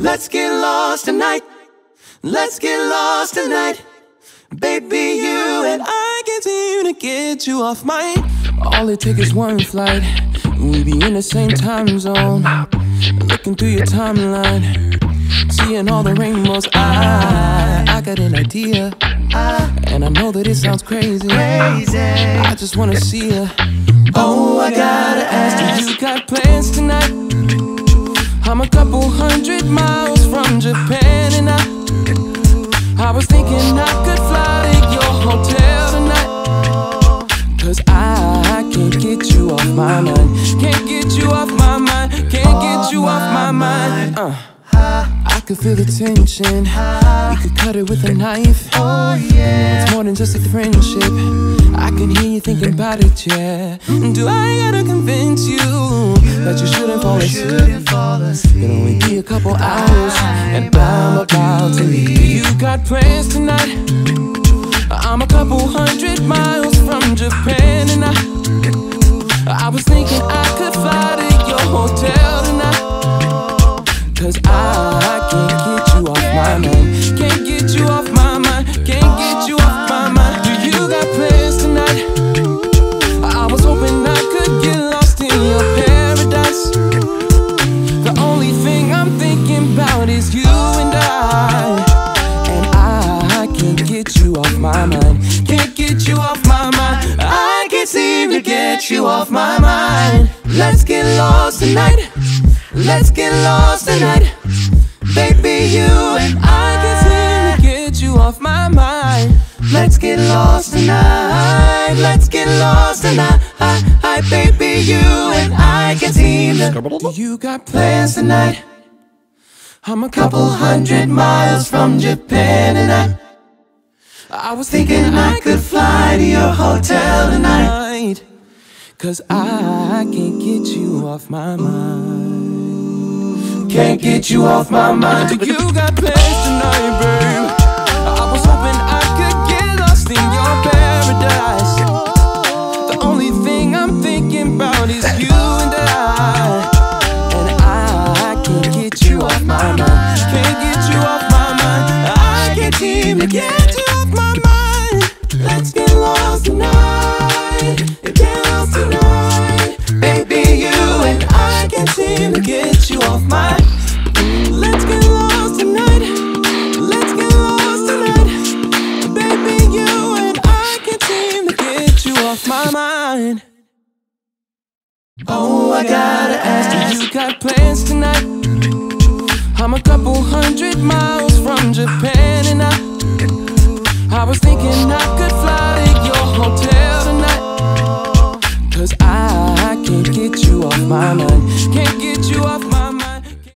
Let's get lost tonight. Let's get lost tonight. Baby, you and I can seem to get you off my. All it takes is one flight. We be in the same time zone. Looking through your timeline, seeing all the rainbows. I, I got an idea, and I know that it sounds crazy. I just wanna see ya. Oh, I gotta ask You got plans tonight? I'm a hundred miles from Japan, and I, I was thinking I could fly to your hotel tonight. Cause I can't get you off my mind. Can't get you off my mind. Can't get you off my mind. Uh. I could feel the tension. We could cut it with a knife. Oh yeah. It's more than just a friendship. I can hear you thinking about it, yeah. Do I gotta convince you that you shouldn't fall asleep? It'll only be a couple hours, and I'm about to leave. You got plans tonight? I'm a couple hundred miles from Japan, and I, I was thinking I could fly to your hotel tonight. Cause I can't get you off my mind. Can't get you off my my mind. Can't get you off my mind. I can't seem to get you off my mind. Let's get lost tonight. Let's get lost tonight. Baby, you and I can't seem to get you off my mind. Let's get lost tonight. Let's get lost tonight. Hi, baby, you and I can seem to. You got plans tonight. I'm a Couple hundred miles from Japan, and I I was thinking I could fly to your hotel tonight. Cause I can't get you off my mind. Can't get you off my mind. You got plans tonight, babe. I was hoping I could get lost in your paradise. The only thing I'm thinking about is you and I. And I can't get you off my mind. Can't get you off my mind. I can't seem to get my mind. Let's get lost tonight. Tonight. Baby, you and I can seem to get you off my. Let's get lost tonight. Let's get lost tonight. Baby, you and I can't seem to get you off my mind. Oh, I gotta ask you. You got plans tonight? I'm a couple hundred miles